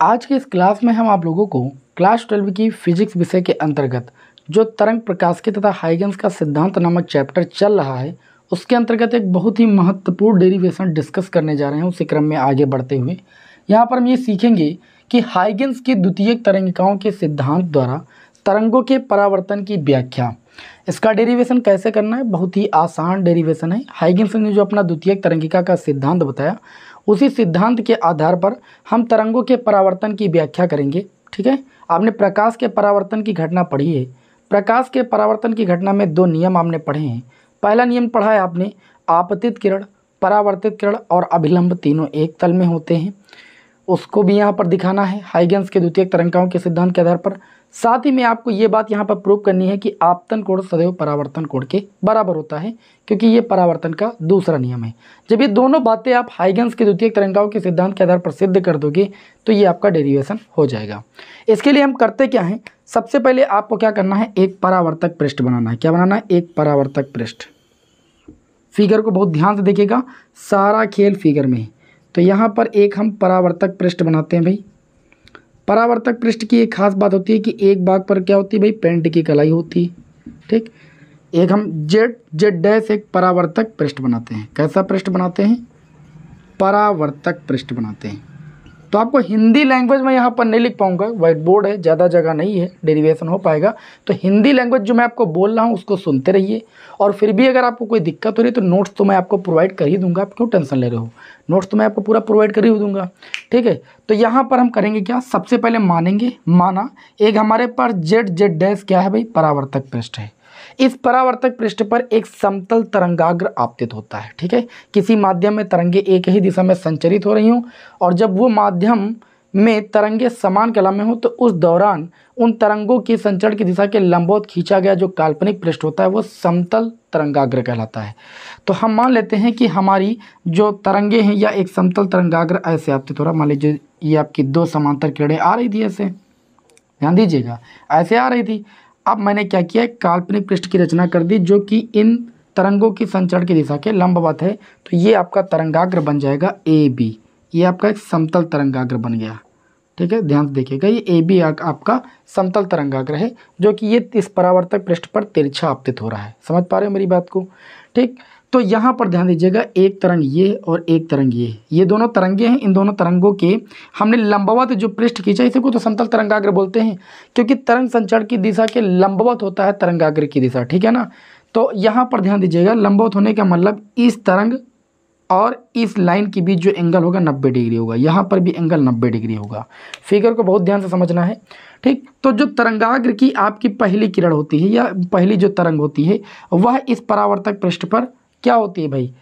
आज के इस क्लास में हम आप लोगों को क्लास ट्वेल्व की फिजिक्स विषय के अंतर्गत जो तरंग प्रकाश के तथा हाइगन्स का सिद्धांत नामक चैप्टर चल रहा है, उसके अंतर्गत एक बहुत ही महत्वपूर्ण डेरिवेशन डिस्कस करने जा रहे हैं उसी क्रम में आगे बढ़ते हुए। यहाँ पर हम ये सीखेंगे कि हाइगन्स की द्वितीय तरंगिकाओं के सिद्धांत द्वारा तरंगों के परावर्तन की व्याख्या। इसका डेरिवेशन कैसे करना है? बहुत ही आसान डेरिवेशन है। हाइगन्स ने जो अपना द्वितीय तरंगिका का सिद्धांत बताया उसी सिद्धांत के आधार पर हम तरंगों के परावर्तन की व्याख्या करेंगे, ठीक है? आपने प्रकाश के परावर्तन की घटना पढ़ी है। प्रकाश के परावर्तन की घटना में दो नियम आपने पढ़े हैं। पहला नियम पढ़ा है आपने, आपतित किरण, परावर्तित किरण और अभिलंब तीनों एक तल में होते हैं। उसको भी यहाँ पर दिखाना है। हाइगन्स के द्वितीय तरंगाओं के सिद्धांत के आधार पर साथ ही में आपको ये बात यहाँ पर प्रूव करनी है कि आपतन कोण सदैव परावर्तन कोण के बराबर होता है, क्योंकि ये परावर्तन का दूसरा नियम है। जब ये दोनों बातें आप हाइगन्स के द्वितीय तरंगाओं के सिद्धांत के आधार पर सिद्ध कर दोगे तो ये आपका डेरिवेशन हो जाएगा। इसके लिए हम करते क्या हैं? सबसे पहले आपको क्या करना है? एक परावर्तक पृष्ठ बनाना है। क्या बनाना है? एक परावर्तक पृष्ठ। फिगर को बहुत ध्यान से देखिएगा। सारा खेल फिगर में तो यहाँ पर एक हम परावर्तक पृष्ठ बनाते हैं भाई। परावर्तक पृष्ठ की एक खास बात होती है कि एक भाग पर क्या होती है भाई? पेंट की कलाई होती है। ठीक? एक हम जेड जेड डैश एक परावर्तक पृष्ठ बनाते हैं। कैसा पृष्ठ बनाते हैं? परावर्तक पृष्ठ बनाते हैं। तो आपको हिंदी लैंग्वेज में यहाँ पर नहीं लिख पाऊँगा। व्हाइट बोर्ड है, ज़्यादा जगह नहीं है डेरिवेशन हो पाएगा। तो हिंदी लैंग्वेज जो मैं आपको बोल रहा हूँ, उसको सुनते रहिए। और फिर भी अगर आपको कोई दिक्कत हो रही है तो नोट्स तो मैं आपको प्रोवाइड कर ही दूँगा। आप क्यों टेंशन ले रहे हो? नोट्स तो मैं आपको पूरा प्रोवाइड कर ही दूँगा। ठीक है? तो यहाँ पर हम करेंगे क्या? सबसे पहले मानेंगे, माना। एक हमारे पास जेड जेड डैश क्या है भाई? परावर्तक पृष्ठ है। इस परावर्तक पृष्ठ पर एक समतल तरंगाग्र आपतित होता है, ठीक है? किसी माध्यम में तरंगे एक ही दिशा में संचरित हो रही हों, और जब वो माध्यम में तरंगे समान कला में हो तो उस दौरान उन तरंगों की संचरण की दिशा के लंबवत खींचा गया जो काल्पनिक पृष्ठ होता है, वो समतल तरंगाग्र कहलाता है। तो हम मान लेते हैं कि हमारी जो तरंगे हैं, या एक समतल तरंगाग्र ऐसे आपतित हो रहा मान लीजिए, ये आपकी दो समांतर किरणें आ रही थी ऐसे। ध्यान दीजिएगा, ऐसे आ रही थी। अब मैंने क्या किया? काल्पनिक पृष्ठ की रचना कर दी, जो कि इन तरंगों की संचरण की दिशा के लंबवत है। तो ये आपका तरंगाग्र बन जाएगा ए बी ये आपका एक समतल तरंगाग्र बन गया। ठीक है? ध्यान से देखिएगा, ये ए बी आपका समतल तरंगाग्र है, जो कि ये इस परावर्तक पृष्ठ पर तिरछा आपतित हो रहा है। समझ पा रहे हो मेरी बात को? ठीक? तो यहाँ पर ध्यान दीजिएगा, एक तरंग ये और एक तरंग ये। ये दोनों तरंगे हैं, इन दोनों तरंगों के हमने लंबवत जो पृष्ठ खींचा इसी को तो समतल तरंगाग्र बोलते हैं, क्योंकि तरंग संचरण की दिशा के लंबवत होता है तरंगाग्र की दिशा, ठीक है ना? तो यहाँ पर ध्यान दीजिएगा, लंबवत होने का मतलब इस तरंग और इस लाइन के बीच जो एंगल होगा नब्बे डिग्री होगा, यहाँ पर भी एंगल नब्बे डिग्री होगा। फिगर को बहुत ध्यान से समझना है, ठीक? तो जो तरंगाग्र की आपकी पहली किरण होती है या पहली जो तरंग होती है, वह इस परावर्तक पृष्ठ पर क्या होती है भाई?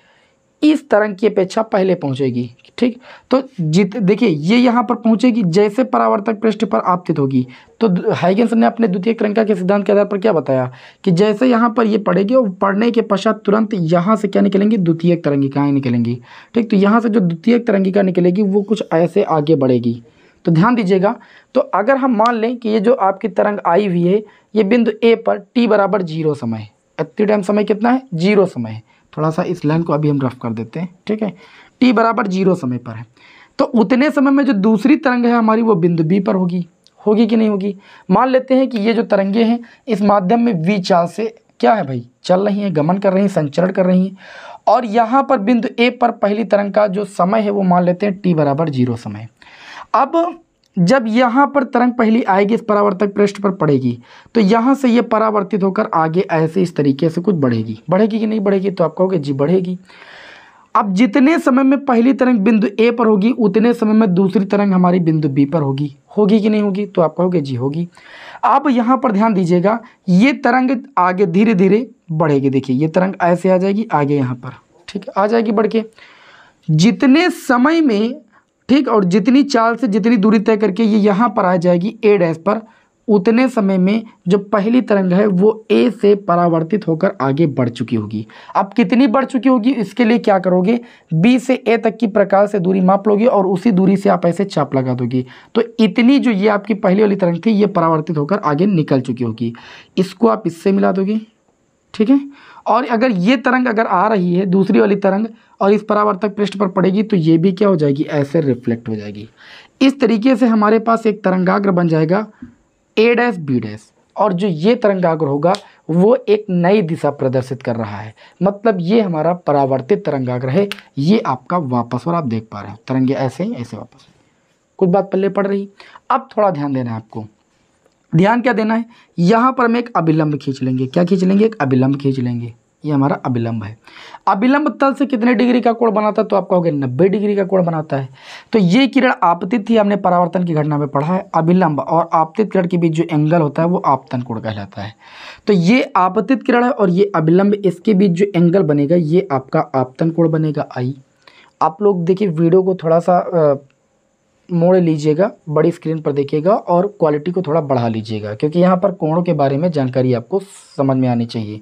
इस तरंग की अपेक्षा पहले पहुंचेगी, ठीक? तो जित, देखिए, ये यहाँ पर पहुंचेगी, जैसे परावर्तक पृष्ठ पर आपतित होगी। तो हाइगेंस ने अपने द्वितीय तरंगा के सिद्धांत के आधार पर क्या बताया? कि जैसे यहाँ पर ये पड़ेगी और पढ़ने के पश्चात तुरंत यहाँ से क्या निकलेंगी? द्वितीय तरंगिकाएँ निकलेंगी, ठीक? तो यहाँ से जो द्वितीय तरंगिका निकलेगी, वो कुछ ऐसे आगे बढ़ेगी। तो ध्यान दीजिएगा तो अगर हम मान लें कि ये जो आपकी तरंग आई हुई है, ये बिंदु ए पर टी बराबर ज़ीरो समय इतनी टाइम समय कितना है? ज़ीरो समय है। थोड़ा सा इस लाइन को अभी हम रफ कर देते हैं, ठीक है? टी बराबर ज़ीरो समय पर है। तो उतने समय में जो दूसरी तरंग है हमारी, वो बिंदु बी पर होगी। होगी कि नहीं होगी? मान लेते हैं कि ये जो तरंगे हैं, इस माध्यम में वी चाल से क्या है भाई? चल रही हैं, गमन कर रही हैं, संचरण कर रही हैं। और यहाँ पर बिंदु ए पर पहली तरंग का जो समय है, वो मान लेते हैं टी बराबर ज़ीरो समय। अब जब यहाँ पर तरंग पहली आएगी, इस परावर्तक पृष्ठ पर पड़ेगी तो यहाँ से ये परावर्तित होकर आगे ऐसे इस तरीके से कुछ बढ़ेगी। बढ़ेगी कि नहीं बढ़ेगी तो आप कहोगे जी बढ़ेगी। अब जितने समय में पहली तरंग बिंदु ए पर होगी, उतने समय में दूसरी तरंग हमारी बिंदु बी पर होगी। होगी कि नहीं होगी तो आप कहोगे जी होगी। अब यहाँ पर ध्यान दीजिएगा, ये तरंग आगे धीरे धीरे बढ़ेगी। देखिए, ये तरंग ऐसे आ जाएगी, आगे यहाँ पर। ठीक है आ जाएगी बढ़ के। जितने समय में ठीक, और जितनी चाल से जितनी दूरी तय करके ये यहाँ पर आ जाएगी ए डैश पर, उतने समय में जो पहली तरंग है वो ए से परावर्तित होकर आगे बढ़ चुकी होगी। अब कितनी बढ़ चुकी होगी, इसके लिए क्या करोगे? बी से ए तक की प्रकार से दूरी माप लोगे और उसी दूरी से आप ऐसे चाप लगा दोगे। तो इतनी जो ये आपकी पहली वाली तरंग थी, ये परावर्तित होकर आगे निकल चुकी होगी। इसको आप इससे मिला दोगे। ठीक है? और अगर ये तरंग अगर आ रही है, दूसरी वाली तरंग, और इस परावर्तक पृष्ठ पर पड़ेगी तो ये भी क्या हो जाएगी? ऐसे रिफ्लेक्ट हो जाएगी। इस तरीके से हमारे पास एक तरंगाग्र बन जाएगा ए डैस बी डैस और जो ये तरंगाग्र होगा, वो एक नई दिशा प्रदर्शित कर रहा है। मतलब ये हमारा परावर्तित तरंगाग्र है, ये आपका वापस और आप देख पा रहे हो। तरंगे ऐसे ही, ऐसे वापस। कुछ बात पल्ले पड़ रही। अब थोड़ा ध्यान देना है आपको। ध्यान क्या देना है? यहाँ पर हम एक अभिलंब खींच लेंगे। क्या खींच लेंगे? एक अभिलंब खींच लेंगे। ये हमारा अभिलंब है। अभिलंब तल से कितने डिग्री का कोण बनाता है? तो आप कहोगे नब्बे डिग्री का कोण बनाता है। तो ये किरण आपतित थी हमने परावर्तन की घटना में पढ़ा है। अभिलंब और आपतित किरण के बीच जो एंगल होता है, वो आपतन कोण कहलाता है। तो ये आपतित किरण है और ये अभिलंब इसके बीच जो एंगल बनेगा, ये आपका आपतन कोण बनेगा। आई, आप लोग देखिए, वीडियो को थोड़ा सा मोड़ लीजिएगा, बड़ी स्क्रीन पर देखिएगा और क्वालिटी को थोड़ा बढ़ा लीजिएगा, क्योंकि यहाँ पर कोणों के बारे में जानकारी आपको समझ में आनी चाहिए।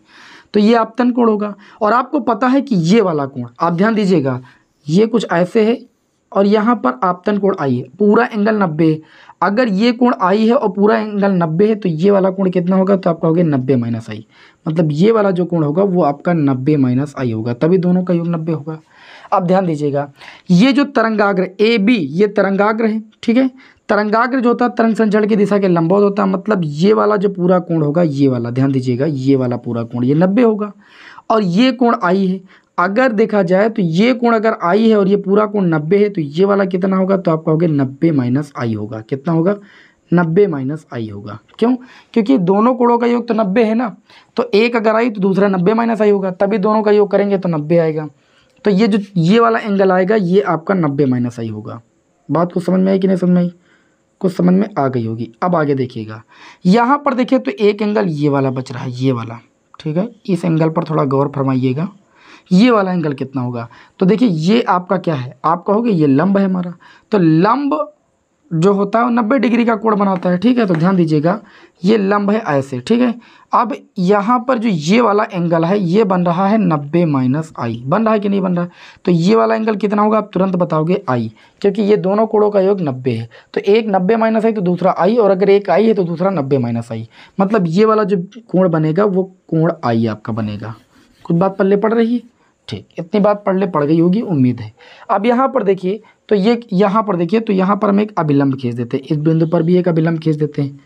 तो ये आपतन कोण होगा और आपको पता है कि ये वाला कोण, आप ध्यान दीजिएगा, ये कुछ ऐसे है और यहाँ पर आपतन कोण आई है, पूरा एंगल नब्बे। अगर ये कोण आई है और पूरा एंगल नब्बे है तो ये वाला कोण कितना होगा? तो आप कहोगे नब्बे माइनस आई। मतलब ये वाला जो कोण होगा, वो आपका नब्बे माइनस आई होगा, तभी दोनों का योग नब्बे होगा। अब ध्यान दीजिएगा। ये जो तरंगाग्र ए बी ये तरंगाग्र है, ठीक है? तरंगाग्र जो होता है, तरंग संचरण की दिशा के लंबवत होता है मतलब ये वाला जो पूरा कोण होगा, ये वाला, ध्यान दीजिएगा, ये वाला पूरा कोण, ये नब्बे होगा। और ये कोण आई है। अगर देखा जाए तो ये कोण अगर आई है और ये पूरा कोण नब्बे है तो ये वाला कितना होगा? तो आप कहोगे नब्बे माइनस आई होगा। कितना होगा? नब्बे माइनस आई होगा। क्यों? क्योंकि दोनों कोणों का योग तो नब्बे है ना। तो एक अगर आई तो दूसरा नब्बे माइनस आई होगा। तभी दोनों का योग करेंगे तो नब्बे आएगा। तो ये जो, ये वाला एंगल आएगा, ये आपका नब्बे माइनस आई होगा। बात कुछ समझ में आई कि नहीं समझ में आई? कुछ समझ में आ गई होगी। अब आगे देखिएगा। यहाँ पर देखिए तो एक एंगल ये वाला बच रहा है, ये वाला। ठीक है? इस एंगल पर थोड़ा गौर फरमाइएगा। ये वाला एंगल कितना होगा? तो देखिए, ये आपका क्या है? आप कहोगे ये लंब है हमारा। तो लंब जो होता है वो नब्बे डिग्री का कोण बनाता है, ठीक है? तो ध्यान दीजिएगा, ये लंब है ऐसे ठीक है? अब यहाँ पर जो ये वाला एंगल है, ये बन रहा है नब्बे माइनस आई बन रहा है कि नहीं बन रहा है? तो ये वाला एंगल कितना होगा? आप तुरंत बताओगे आई क्योंकि ये दोनों कोणों का योग नब्बे है। तो एक नब्बे माइनस आई तो दूसरा आई और अगर एक आई है तो दूसरा नब्बे माइनस आई मतलब ये वाला जो कोण बनेगा, वो कोण आई आपका बनेगा। कुछ बात पल्ले पड़ रही है? ठीक, इतनी बात पढ़ ले पड़ गई होगी, उम्मीद है। अब यहाँ पर देखिए तो ये यहाँ पर देखिए तो यहाँ पर हम एक अभिलंब खींच देते हैं। इस बिंदु पर भी एक अभिलंब खींच देते हैं।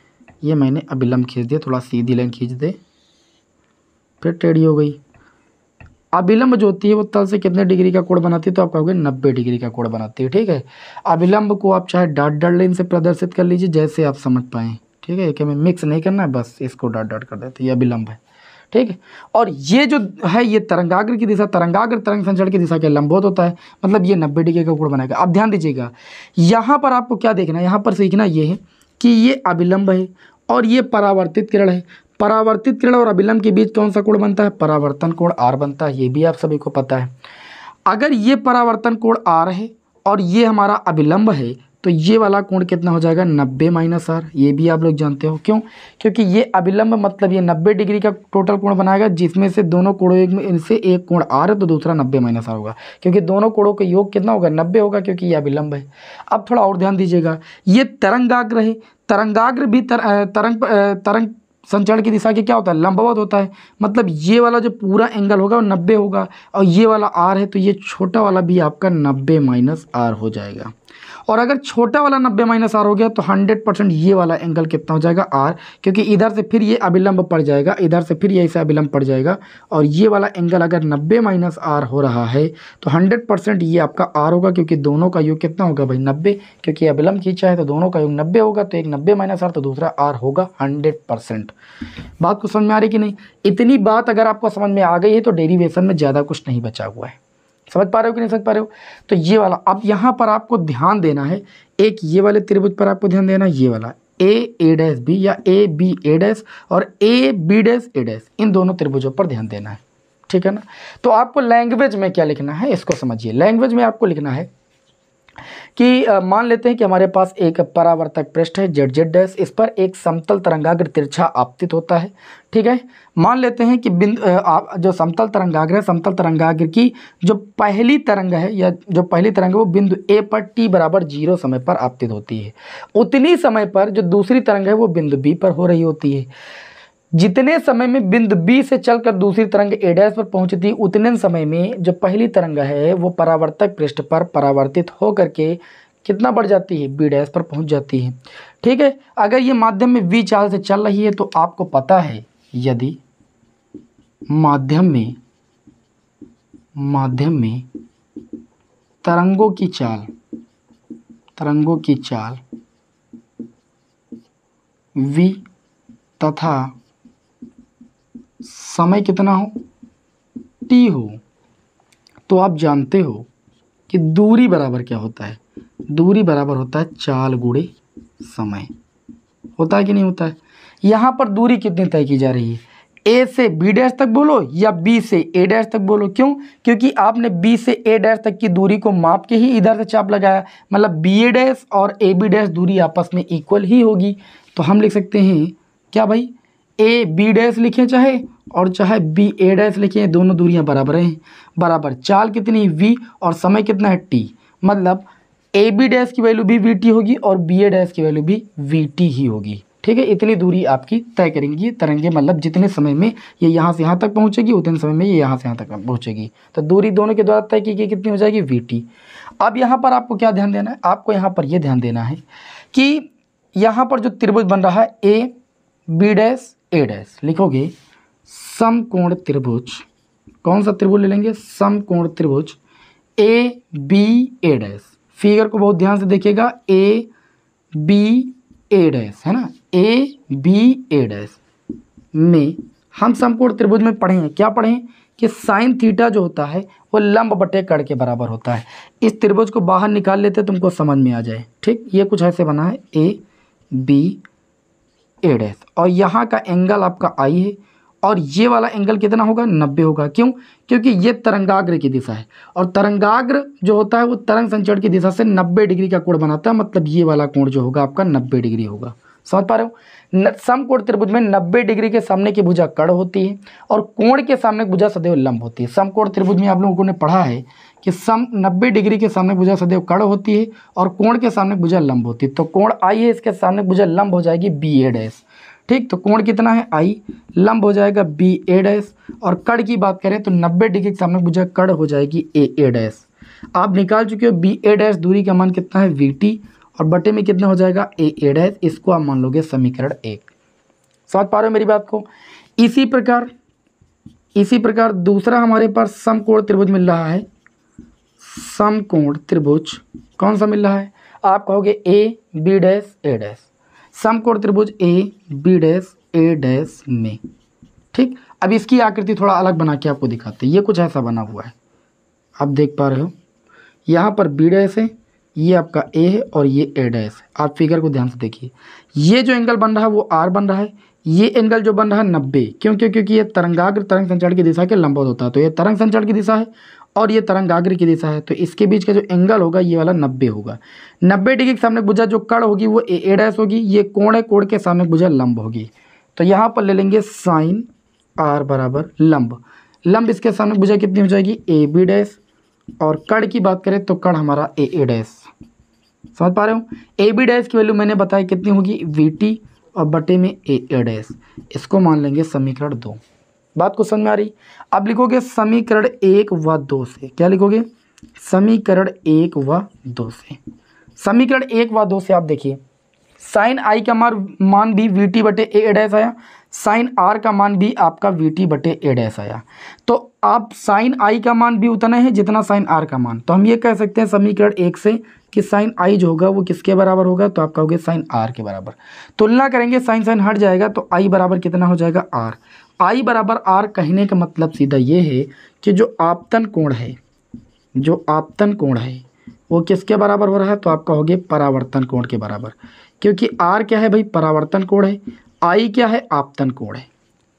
ये मैंने अभिलंब खींच दिया, थोड़ा सीधी लाइन खींच दे। फिर टेढ़ी हो गई। अभिलंब जो होती है, वो तल से कितने डिग्री का कोण बनाती है तो आप कहोगे नब्बे डिग्री का कोण बनाती है, ठीक है? अभिलंब को आप चाहे डाट डाट लाइन से प्रदर्शित कर लीजिए, जैसे आप समझ पाएँ, ठीक है? कि हमें मिक्स नहीं करना है, बस इसको डाट डाट कर देते ये अभिलंब है। ठीक है? और ये जो है, ये तरंगाग्र की दिशा, तरंगाग्र तरंग संचरण की दिशा के लंबोत होता है। मतलब ये नब्बे डिग्री का कोण बनाएगा। अब ध्यान दीजिएगा, यहाँ पर आपको क्या देखना है? यहाँ पर सीखना ये है कि ये अभिलंब है और ये परावर्तित किरण है। परावर्तित किरण और अभिलंब के बीच कौन सा कोण बनता है? परावर्तन कोण आर बनता है। ये भी आप सभी को पता है। अगर ये परावर्तन कोण आर है और ये हमारा अभिलंब है तो ये वाला कोण कितना हो जाएगा? नब्बे माइनस आर। ये भी आप लोग जानते हो। क्यों? क्योंकि ये अभिलंब मतलब ये नब्बे डिग्री का टोटल कोण बनाएगा जिसमें से दोनों कोणों एक में इनसे एक कोण आर है तो दूसरा नब्बे माइनस आर होगा। क्योंकि दोनों कोणों का योग कितना होगा? नब्बे होगा क्योंकि ये अभिलंब है। अब थोड़ा और ध्यान दीजिएगा। ये तरंगाग्र है। तरंगाग्र भी तर, तरंग तरंग संचरण की दिशा के क्या होता है? लंबवत होता है। मतलब ये वाला जो पूरा एंगल होगा वो नब्बे होगा। और ये वाला आर है तो ये छोटा वाला भी आपका नब्बे माइनस आर हो जाएगा। और अगर छोटा वाला नब्बे माइनस आर हो गया तो हंड्रेड परसेंट ये वाला एंगल कितना हो जाएगा आर क्योंकि इधर से फिर ये अभिलंब पड़ जाएगा, इधर से फिर ये ऐसे अभिलंब पड़ जाएगा, और ये वाला एंगल अगर नब्बे माइनस आर हो रहा है तो हंड्रेड परसेंट ये आपका आर होगा, क्योंकि दोनों का योग कितना होगा भाई? नब्बे, क्योंकि अभिलंब खींचा है तो दोनों का योग नब्बे होगा तो एक नब्बे माइनस आर तो दूसरा आर होगा हंड्रेड परसेंट। बात को समझ में आ रही कि नहीं? इतनी बात अगर आपको समझ में आ गई है तो डेरिवेशन में ज़्यादा कुछ नहीं बचा हुआ है। समझ पा रहे हो कि नहीं समझ पा रहे हो? तो ये वाला, अब यहाँ पर आपको ध्यान देना है, एक ये वाले त्रिभुज पर आपको ध्यान देना है, ये वाला ए ए डैश बी या ए बी ए डैश और A B dash A dash इन दोनों त्रिभुजों पर ध्यान देना है, ठीक है ना? तो आपको लैंग्वेज में क्या लिखना है, इसको समझिए। लैंग्वेज में आपको लिखना है कि मान लेते हैं कि हमारे पास एक परावर्तक पृष्ठ है जेड जेड डैश इस पर एक समतल तरंगाग्र तिरछा आपतित होता है, ठीक है? मान लेते हैं कि बिंदु जो समतल तरंगाग्र है, समतल तरंगाग्र की जो पहली तरंग है, या जो पहली तरंग है, वो बिंदु ए पर टी बराबर ज़ीरो समय पर आपतित होती है। उतनी समय पर जो दूसरी तरंग है, वो बिंदु बी पर हो रही होती है। जितने समय में बिंदु बी से चलकर दूसरी तरंग ए डैश पर पहुँचती है उतने समय में जो पहली तरंग है, वो परावर्तक पृष्ठ पर परावर्तित होकर के कितना बढ़ जाती है? बी डैश पर पहुँच जाती है। ठीक है? अगर ये माध्यम में वी चाल से चल रही है तो आपको पता है, यदि माध्यम में माध्यम में तरंगों की चाल, तरंगों की चाल v तथा समय कितना हो? T हो। तो आप जानते हो कि दूरी बराबर क्या होता है? दूरी बराबर होता है चाल गुड़े समय। होता है कि नहीं होता है? यहाँ पर दूरी कितनी तय की जा रही है? ए से बी डैश तक बोलो या बी से ए डैश तक बोलो? क्यों? क्योंकि आपने बी से ए डैश तक की दूरी को माप के ही इधर से चाप लगाया। मतलब बी ए डैश और ए बी डैश दूरी आपस में इक्वल ही होगी। तो हम लिख सकते हैं, क्या भाई? ए बी डैश लिखें चाहे, और चाहे बी ए डैश लिखें दोनों दूरियाँ बराबर हैं। बराबर चाल कितनी वी और समय कितना है टी मतलब ए बी डैश की वैल्यू भी वी टी होगी और बी ए डैश की वैल्यू भी वी टी ही होगी। ठीक है? इतनी दूरी आपकी तय करेंगी तरंगे मतलब जितने समय में ये यहाँ से यहाँ तक पहुँचेगी, उतने समय में ये यहाँ से यहाँ तक पहुँचेगी। तो दूरी दोनों के द्वारा तय की गई कितनी हो जाएगी? वी टी अब यहाँ पर आपको क्या ध्यान देना है? आपको यहाँ पर यह ध्यान देना है कि यहाँ पर जो त्रिभुज बन रहा है A B dash A dash लिखोगे समकोण त्रिभुज। कौन सा त्रिभुज ले लेंगे? समकोण त्रिभुज। A B A dash figure को बहुत ध्यान से देखिएगा। ए बी ए डैश है ना? ए बी ए डैश में हम समकोण त्रिभुज में पढ़े हैं। क्या पढ़े हैं? कि साइन थीटा जो होता है, वो लंब बटे कड़ के बराबर होता है। इस त्रिभुज को बाहर निकाल लेते तुमको समझ में आ जाए। ठीक? ये कुछ ऐसे बना है। ए बी ए डैश और यहाँ का एंगल आपका आई है, और ये वाला एंगल कितना होगा? नब्बे होगा। क्यों? क्योंकि ये तरंगाग्र की दिशा है। और तरंगाग्र जो होता है, वो तरंग संचरण की दिशा से नब्बे डिग्री का कोण बनाता है। मतलब ये वाला कोण जो होगा, आपका नब्बे डिग्री होगा। समझ पा रहे हो? समकोण त्रिभुज में 90 डिग्री के सामने की भुजा कड़ होती है, और कोण के सामने भुजा सदैव लंब होती है। समकोण त्रिभुज में आप लोगों ने पढ़ा है कि सम 90 डिग्री के सामने भुजा सदैव कड़ होती है और कोण के सामने भुजा लंब होती है। तो कोण आई है, इसके सामने भुजा लंब हो जाएगी बी ए डैश ठीक तो कोण कितना है? आई लंब हो जाएगा बी ए डैश और कड़ की बात करें तो 90 डिग्री के सामने भुजा कड़ हो जाएगी ए ए डैश आप निकाल चुके हो बी ए डैश दूरी का मान कितना है? वी टी और बटे में कितना हो जाएगा? ए ए डैश इसको आप मान लोगे समीकरण एक। समझ पा रहे हो मेरी बात को? इसी प्रकार इसी प्रकार दूसरा हमारे पास समकोण त्रिभुज मिल रहा है। समकोण त्रिभुज, कौन सा मिल रहा है? आप कहोगे A B dash A dash समकोण त्रिभुज A B dash A dash में. ठीक? अब इसकी आकृति थोड़ा अलग बना के आपको दिखाते हैं। ये कुछ ऐसा बना हुआ है। आप देख पा रहे हो? यहाँ पर बी डैश है, ये आपका ए है और ये ए डैश है। आप फिगर को ध्यान से देखिए। ये जो एंगल बन रहा है, वो आर बन रहा है। ये एंगल जो बन रहा है, नब्बे। क्यों? क्यों? क्योंकि ये तरंगाग्र तरंग संचार की दिशा के लंबवत होता है। तो ये तरंग संचार की दिशा है और ये तरंगाग्र की दिशा है। तो इसके बीच का जो एंगल होगा, ये वाला नब्बे होगा। नब्बे डिग्री के सामने बुझा जो कड़ होगी, वो ए ए डैश होगी। ये कोण है, कोण के सामने बुझा लंब होगी। तो यहाँ पर ले लेंगे साइन आर बराबर लंब। लंब इसके सामने बुझा कितनी हो जाएगी? ए बी डैश और कड़ की बात करें तो कड़ हमारा ए ए डैश समझ पा रहे हो? ए बी डैश की वैल्यू मैंने बताया कितनी होगी? वी टी और बटे में ए ए डैश इसको मान लेंगे समीकरण दो। बात को समझ में आ रही? अब लिखोगे समीकरण एक व दो से। क्या लिखोगे? समीकरण एक व दो से। समीकरण एक व दो से आप देखिए। साइन आई का मान मान भी वी टी बटे ए डैश आया। साइन आर का मान भी आपका वी टी बटे ए डैश आया। तो आप साइन आई का मान भी उतना है जितना साइन आर का मान। तो हम ये कह सकते हैं समीकरण एक से कि साइन आई जो होगा वो किसके बराबर होगा? तो आप कहोगे साइन आर के बराबर। तुलना करेंगे साइन साइन हट जाएगा तो आई बराबर कितना हो जाएगा? आर। आई बराबर आर कहने का मतलब सीधा ये है कि जो आपतन कोण है, जो आपतन कोण है, वो किसके बराबर हो रहा है? तो आप कहोगे परावर्तन कोण के बराबर। क्योंकि आर क्या है भाई? परावर्तन कोण है। आई क्या है? आपतन कोण है।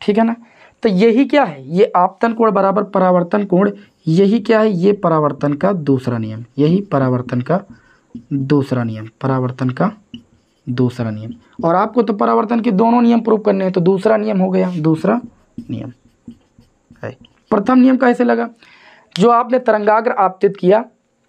ठीक है ना? तो यही क्या है? ये आपतन कोण बराबर परावर्तन कोण, यही क्या है? ये परावर्तन का दूसरा नियम। यही परावर्तन का दूसरा नियम। परावर्तन का दूसरा नियम। और आपको तो परावर्तन के दोनों नियम प्रूव करने हैं तो दूसरा नियम हो गया। दूसरा नियम। है। प्रथम नियम कैसे लगा, जो आपने तरंगाग्र आपतित किया,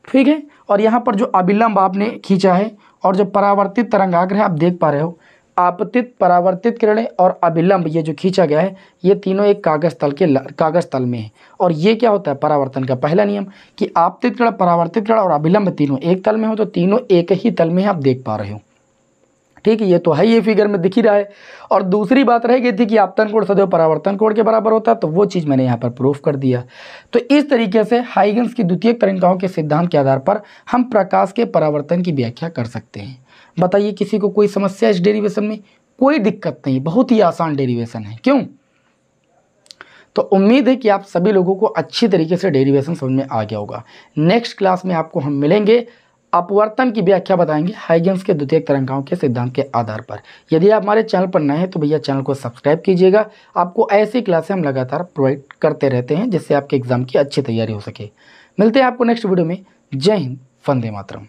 ठीक है? और यहाँ पर जो अविलंब आपने खींचा है, और जो परावर्तित तरंगाग्र है, आप देख पा रहे हो। आपतित, परावर्तित किरणें और अभिलंब ये जो खींचा गया है, ये तीनों एक कागज़ तल के कागज़ तल में है। और ये क्या होता है? परावर्तन का पहला नियम, कि आपतित किरण, परावर्तित किरण और अभिलंब तीनों एक तल में हो तो तीनों एक ही तल में आप देख पा रहे हो। ठीक है, ये तो है, ये फिगर में दिख ही रहा है। और दूसरी बात रह गई थी कि आपतन कोण सदैव परावर्तन कोण के बराबर होता है तो वो चीज़ मैंने यहाँ पर प्रूफ कर दिया। तो इस तरीके से हाइगन्स की द्वितीय तरंगाओं के सिद्धांत के आधार पर हम प्रकाश के परावर्तन की व्याख्या कर सकते हैं। बताइए, किसी को कोई समस्या इस डेरिवेशन में? कोई दिक्कत नहीं, बहुत ही आसान डेरिवेशन है। क्यों? तो उम्मीद है कि आप सभी लोगों को अच्छी तरीके से डेरिवेशन समझ में आ गया होगा। नेक्स्ट क्लास में आपको हम मिलेंगे। अपवर्तन की व्याख्या बताएँगे हाइगेंस के द्वितीय तरंगाओं के सिद्धांत के आधार पर। यदि आप हमारे चैनल पर नए हैं तो भैया चैनल को सब्सक्राइब कीजिएगा। आपको ऐसी क्लासें हम लगातार प्रोवाइड करते रहते हैं, जिससे आपके एग्ज़ाम की अच्छी तैयारी हो सके। मिलते हैं आपको नेक्स्ट वीडियो में। जय हिंद फंदे मातरम।